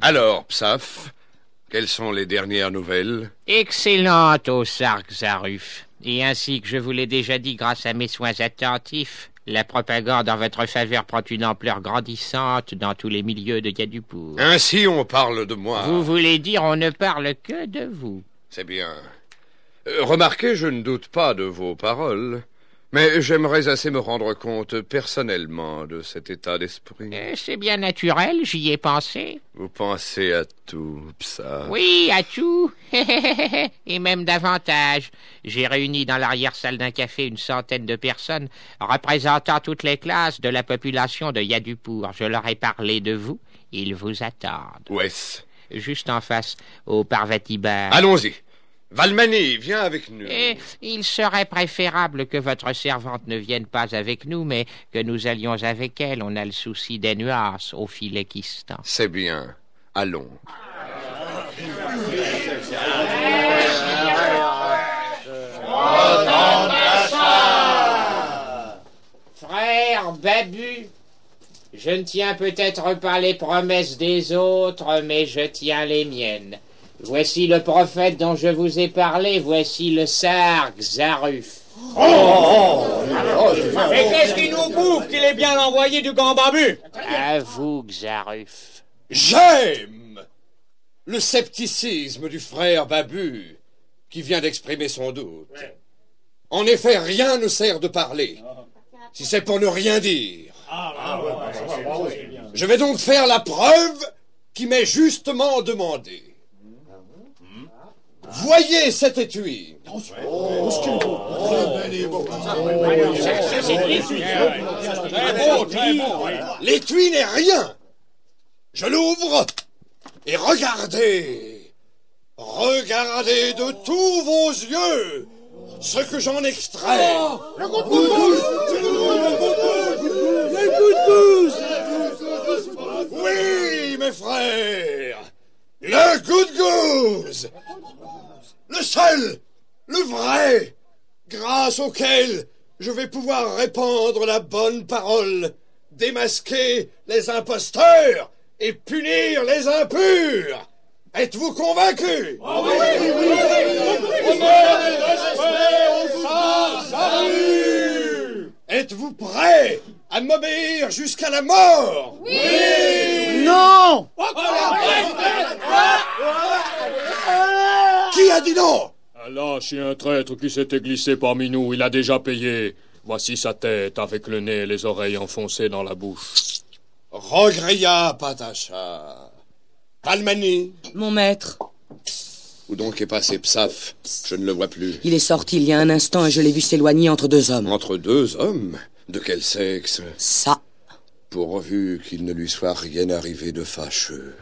Alors, Psaf, quelles sont les dernières nouvelles? Excellente, ô Sark Zaruf. Et ainsi que je vous l'ai déjà dit grâce à mes soins attentifs, la propagande en votre faveur prend une ampleur grandissante dans tous les milieux de Yadupour. Ainsi on parle de moi. Vous voulez dire on ne parle que de vous C'est bien. Euh, remarquez, je ne doute pas de vos paroles. Mais j'aimerais assez me rendre compte personnellement de cet état d'esprit. Euh, C'est bien naturel, j'y ai pensé. Vous pensez à tout, ça. Oui, à tout. Et même davantage. J'ai réuni dans l'arrière-salle d'un café une centaine de personnes représentant toutes les classes de la population de Yadupour. Je leur ai parlé de vous. Ils vous attendent. Où est-ce Juste en face, au Parvati Bar. Allons-y. Valmani, viens avec nous. Et il serait préférable que votre servante ne vienne pas avec nous, mais que nous allions avec elle. On a le souci des nuances au Philekistan. C'est bien. Allons. Frère Babu, je ne tiens peut-être pas les promesses des autres, mais je tiens les miennes. Voici le prophète dont je vous ai parlé, voici le Sarg Zaruf. Mais qu'est-ce qui nous prouve qu'il est bien envoyé du Gambabu À vous, Xaruf. J'aime le scepticisme du frère Babu qui vient d'exprimer son doute. En effet, rien ne sert de parler si c'est pour ne rien dire. Je vais donc faire la preuve qui m'est justement demandée. Voyez cet étui. L'étui n'est rien. Je l'ouvre et regardez. Regardez de tous vos yeux ce que j'en extrais. Oui, mes frères. Le good Le seul, le vrai, grâce auquel je vais pouvoir répandre la bonne parole, démasquer les imposteurs et punir les impurs. Êtes-vous convaincus Êtes-vous prêts à m'obéir jusqu'à la mort Non Qui a dit non? Un lâche et un traître qui s'était glissé parmi nous, il a déjà payé. Voici sa tête avec le nez et les oreilles enfoncées dans la bouche. Rogreya Patacha. Palmani. Mon maître, Où donc est passé Psaf Je ne le vois plus. il est sorti il y a un instant et je l'ai vu s'éloigner entre deux hommes. Entre deux hommes? De quel sexe? Ça, Pourvu qu'il ne lui soit rien arrivé de fâcheux.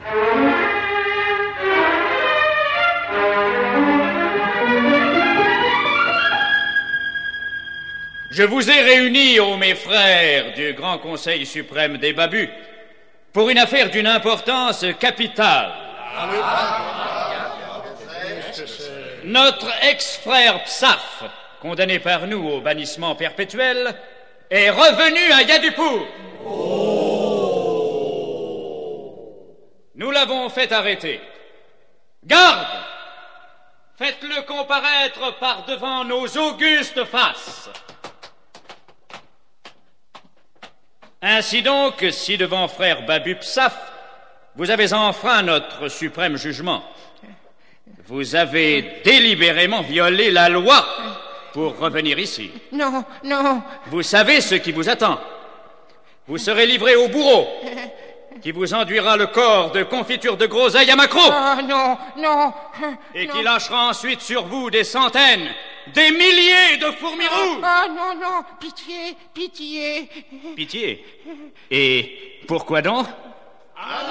Je vous ai réunis, ô mes frères du Grand Conseil suprême des Babus, pour une affaire d'une importance capitale. Notre ex-frère Psaf, condamné par nous au bannissement perpétuel, est revenu à Yadupour. Nous l'avons fait arrêter. Garde Faites-le comparaître par devant nos augustes faces. Ainsi donc, si devant frère Babu Psaf, vous avez enfreint notre suprême jugement, vous avez délibérément violé la loi pour revenir ici. Non, non, Vous savez ce qui vous attend. Vous serez livré au bourreau, qui vous enduira le corps de confiture de groseille à macro, oh non, non. et qui lâchera ensuite sur vous des centaines, des milliers de fourmis rouges. Oh non, non, pitié, pitié. Pitié. Et pourquoi donc? Euh,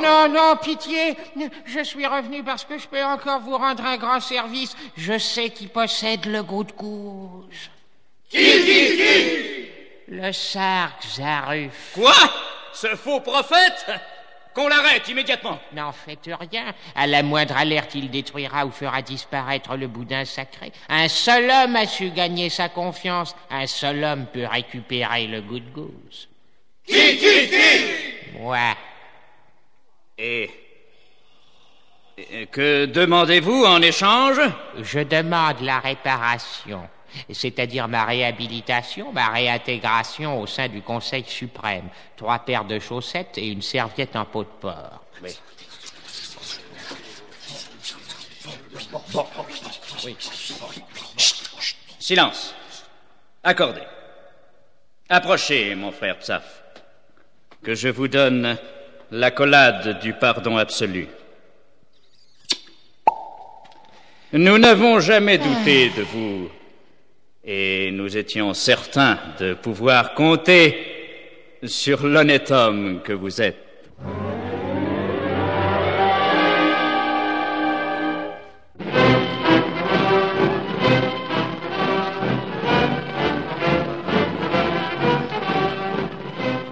non, non, pitié. Je suis revenu parce que je peux encore vous rendre un grand service. Je sais qui possède le goût de gouge. Qui, qui, qui? Le Sark Zaruf. Quoi? Ce faux prophète? Qu'on l'arrête immédiatement. N'en faites rien. À la moindre alerte, il détruira ou fera disparaître le boudin sacré. Un seul homme a su gagner sa confiance. Un seul homme peut récupérer le goût de gousse. Qui, qui, qui? Moi. Et... et Que demandez-vous en échange? Je demande la réparation, c'est-à-dire ma réhabilitation, ma réintégration au sein du Conseil suprême. Trois paires de chaussettes et une serviette en peau de porc. Silence. Accordez. Approchez, mon frère Psaf. Que je vous donne l'accolade du pardon absolu. Nous n'avons jamais douté de vous et nous étions certains de pouvoir compter sur l'honnête homme que vous êtes.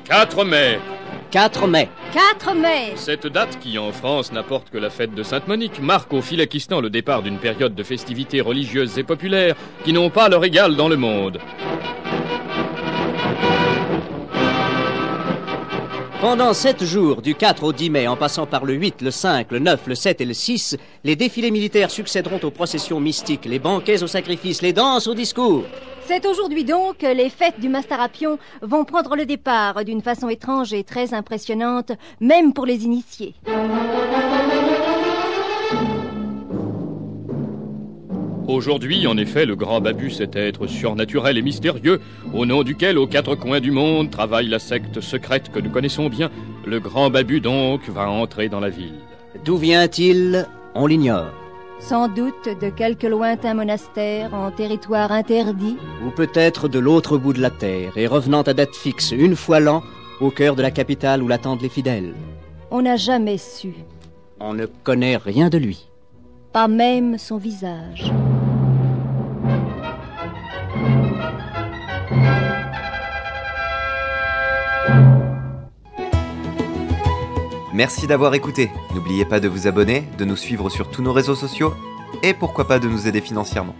« 4 mai 4 mai. 4 mai. Cette date, qui en France n'apporte que la fête de Sainte-Monique, marque au Philakistan le départ d'une période de festivités religieuses et populaires qui n'ont pas leur égal dans le monde. Pendant 7 jours, du 4 au 10 mai, en passant par le 8, le 5, le 9, le 7 et le 6, les défilés militaires succéderont aux processions mystiques, les banquets aux sacrifices, les danses aux discours. C'est aujourd'hui donc que les fêtes du Mastarapion vont prendre le départ d'une façon étrange et très impressionnante, même pour les initiés. Aujourd'hui, en effet, le grand Babu, cet être surnaturel et mystérieux, au nom duquel, aux quatre coins du monde, travaille la secte secrète que nous connaissons bien. Le grand Babu, donc, va entrer dans la ville. D'où vient-il? On l'ignore. Sans doute de quelque lointain monastère en territoire interdit. Ou peut-être de l'autre bout de la terre, et revenant à date fixe, une fois l'an, au cœur de la capitale où l'attendent les fidèles. On n'a jamais su, On ne connaît rien de lui. pas même son visage. Merci d'avoir écouté. N'oubliez pas de vous abonner, de nous suivre sur tous nos réseaux sociaux et pourquoi pas de nous aider financièrement.